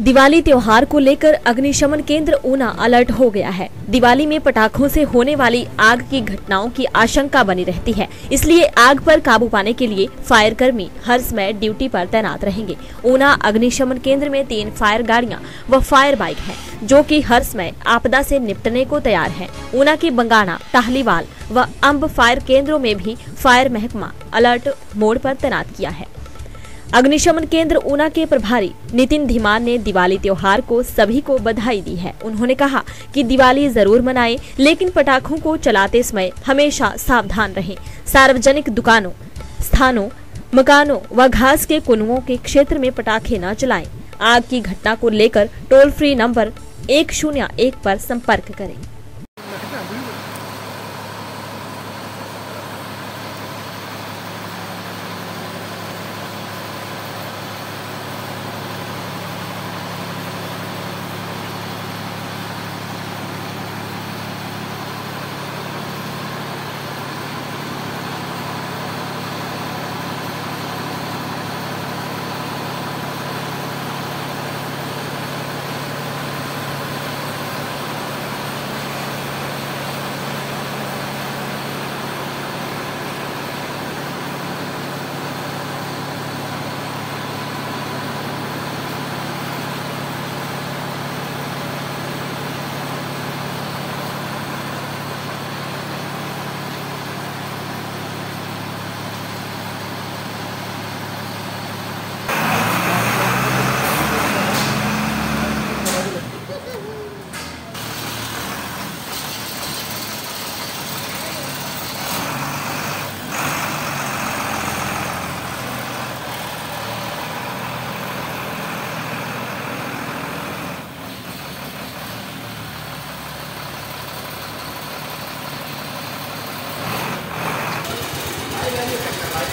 दिवाली त्योहार को लेकर अग्निशमन केंद्र ऊना अलर्ट हो गया है। दिवाली में पटाखों से होने वाली आग की घटनाओं की आशंका बनी रहती है। इसलिए आग पर काबू पाने के लिए फायर कर्मी हर समय ड्यूटी पर तैनात रहेंगे। ऊना अग्निशमन केंद्र में तीन फायर गाड़ियाँ व फायर बाइक हैं, जो कि हर समय आपदा से निपटने को तैयार है। ऊना के बंगाना टाहलीवाल व अम्ब फायर केंद्रों में भी फायर महकमा अलर्ट मोड पर तैनात किया है। अग्निशमन केंद्र ऊना के प्रभारी नितिन धीमान ने दिवाली त्योहार को सभी को बधाई दी है। उन्होंने कहा कि दिवाली ज़रूर मनाएँ, लेकिन पटाखों को चलाते समय हमेशा सावधान रहें। सार्वजनिक दुकानों, स्थानों, मकानों व घास के कुनुओं के क्षेत्र में पटाखे न चलाएँ। आग की घटना को लेकर टोल फ्री नंबर एक शून्य एक पर संपर्क करें।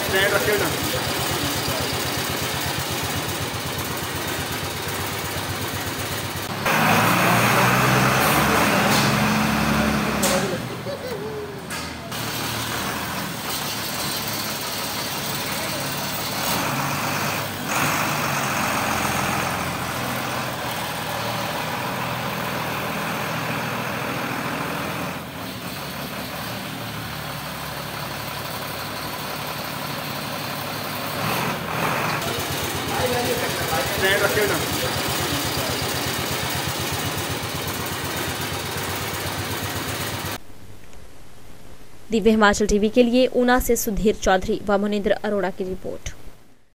स्टैंड रखे ना स्टैंड रखे ना। दिव्य हिमाचल टीवी के लिए ऊना से सुधीर चौधरी व मुनिंद्र अरोड़ा की रिपोर्ट।